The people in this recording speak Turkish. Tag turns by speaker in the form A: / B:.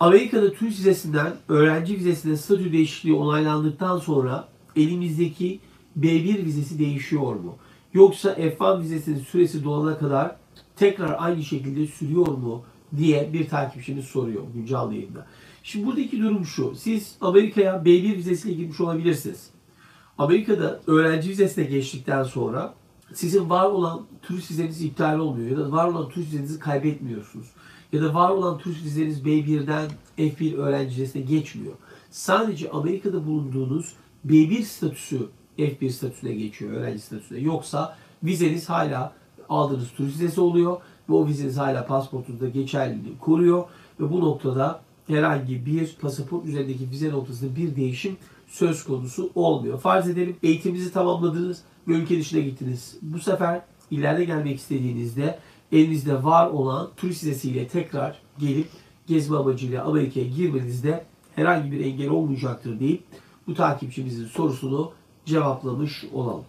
A: Amerika'da turist vizesinden öğrenci vizesine statü değişikliği onaylandıktan sonra elimizdeki B1 vizesi değişiyor mu? Yoksa F1 vizesinin süresi dolana kadar tekrar aynı şekilde sürüyor mu diye bir takipçimiz soruyor güncel yayında. Şimdi buradaki durum şu. Siz Amerika'ya B1 vizesiyle girmiş olabilirsiniz. Amerika'da öğrenci vizesine geçtikten sonra sizin var olan turist vizeniz iptal olmuyor ya da var olan turist vizenizi kaybetmiyorsunuz. Ya da var olan turist vizeniz B1'den F1 öğrenci vizesine geçmiyor. Sadece Amerika'da bulunduğunuz B1 statüsü F1 statüsüne geçiyor, öğrenci statüsüne. Yoksa vizeniz hala aldığınız turist vizesi oluyor ve o vizeniz hala pasaportunuzda geçerliliğini koruyor ve bu noktada herhangi bir pasaport üzerindeki vize noktasında bir değişim söz konusu olmuyor. Farz edelim eğitiminizi tamamladınız ve ülke dışına gittiniz. Bu sefer ileride gelmek istediğinizde elinizde var olan turist vizesiyle tekrar gelip gezme amacıyla Amerika'ya girmenizde herhangi bir engel olmayacaktır deyip bu takipçimizin sorusunu cevaplamış olalım.